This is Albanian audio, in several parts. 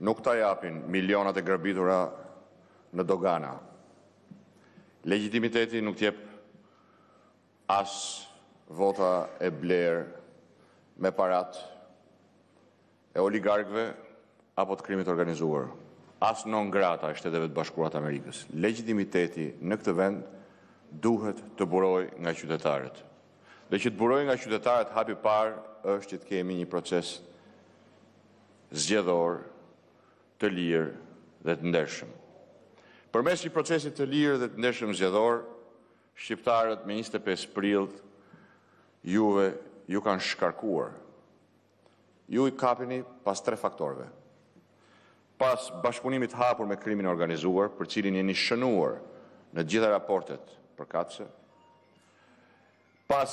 nuk ta japin milionat e grabitura në dogana. Legjitimitetin nuk ta jep as vota e blerë me paratë e oligarkëve apo të krimit të organizuar, as non grata e Shteteve të Bashkuara të Amerikës. Legjitimiteti në këtë vend duhet të burojë nga qytetarët. Dhe që të burojë nga qytetarët hapi i parë është që të kemi një proces zgjedhor të lirë dhe të ndershëm. Përmes një procesi të lirë dhe të ndershëm zgjedhor, shqiptarët më 25 prill juve ju kanë shkarkuar Ju u kapët pas tre faktorëve. Pas bashkëpunimit të hapur me krimin e organizuar, për të cilin jeni shënuar në të gjitha raportet përkatëse, pas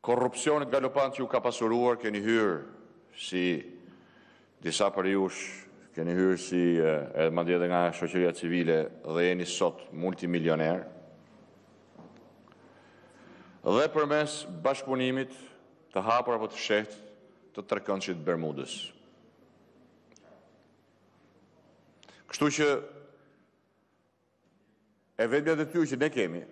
korrupsionit galopant që ju ka pasuruar, keni hyrë si disa prej jush, keni hyrë si edhe madje edhe nga shoqëria civile dhe jeni sot multimilionerë, dhe përmes bashkëpunimit Të hapur apo të fshehtë të trekëndëshit të Bermudës. Kështu që e vetmja detyrë që ne kemi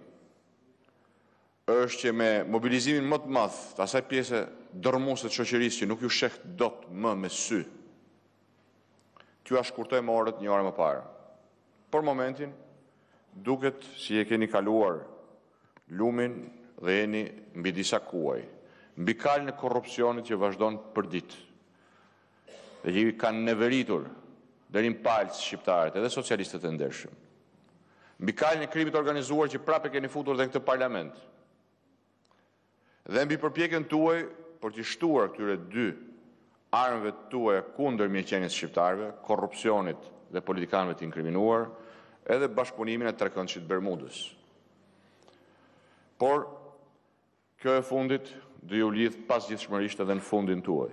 është që me mobilizimin më të madh të asaj pjese dërmuese të shoqërisë që nuk ju sheh dot më me sy. T'ju ashkurtojmë orët një orë më parë. Për momentin duket si e keni kaluar lumin dhe jeni mbi disa kuaj, mbi kalin e korrupsionit që vazhdon përditë dhe që i kanë neveritur deri në palcë shqiptarët edhe socialistët e ndershëm, mbi kalin e krimit të organizuar që prapë e keni futur dhe në këtë parlament. Dhe mbi përpjekjen tuaj për t'i shtuar këtyre dy armëve të tuaja kundër mirëqenies së shqiptarëve, korrupsionit dhe politikanëve të inkriminuar, edhe bashkëpunimin e trekëndëshit të Bermudës. Por, kjo e fundit do ju lidhë pazgjidhshmërisht edhe në fundin tuaj.